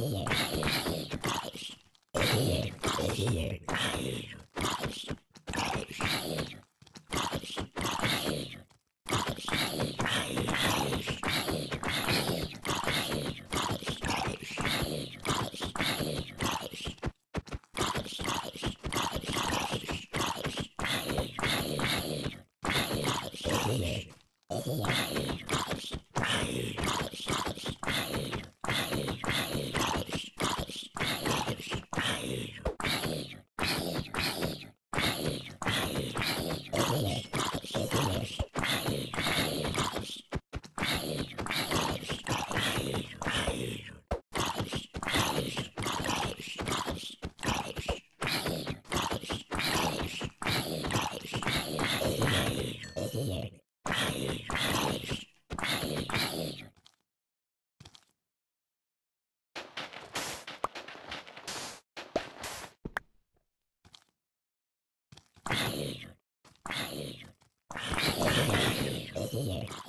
はい。Yeah.